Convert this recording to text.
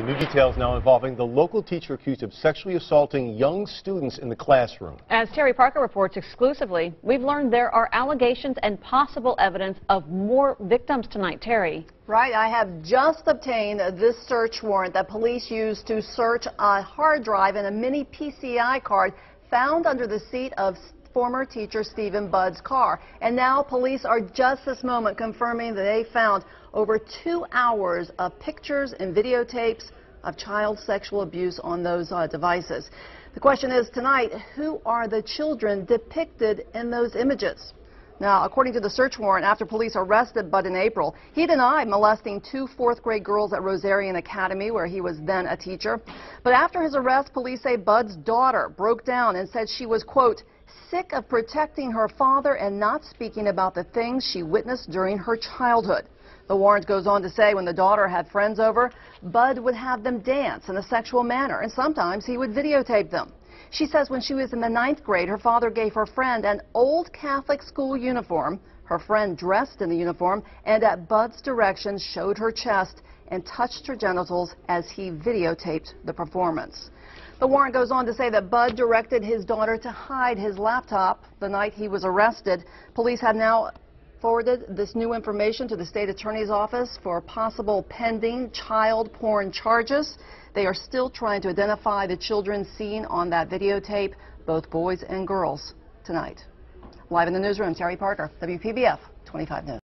See new details now involving the local teacher accused of sexually assaulting young students in the classroom. As Terry Parker reports exclusively, we've learned there are allegations and possible evidence of more victims tonight. Terry. Right, I have just obtained this search warrant that police used to search a hard drive and a mini PCI card found under the seat of former teacher Stephen Budd's car. And now police are just this moment confirming that they found over two hours of pictures and videotapes of child sexual abuse on those uh, devices. The question is tonight, who are the children depicted in those images? Now, according to the search warrant, after police arrested Budd in April, he denied molesting two fourth grade girls at Rosarian Academy, where he was then a teacher. But after his arrest, police say Budd's daughter broke down and said she was, quote, sick of protecting her father and not speaking about the things she witnessed during her childhood. The warrant goes on to say when the daughter had friends over, Budd would have them dance in a sexual manner, and sometimes he would videotape them. She says when she was in the ninth grade, her father gave her friend an old Catholic school uniform. Her friend dressed in the uniform and at Budd's direction showed her chest and touched her genitals as he videotaped the performance. The warrant goes on to say that Budd directed his daughter to hide his laptop the night he was arrested. Police have now forwarded this new information to the state attorney's office for possible pending child porn charges. They are still trying to identify the children seen on that videotape, both boys and girls, tonight. Live in the newsroom, Terry Parker, WPBF 25 News.